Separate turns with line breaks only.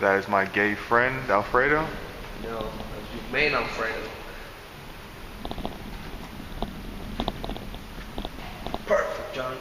That is my gay friend, Alfredo.
No, that's your main Alfredo. Perfect, John.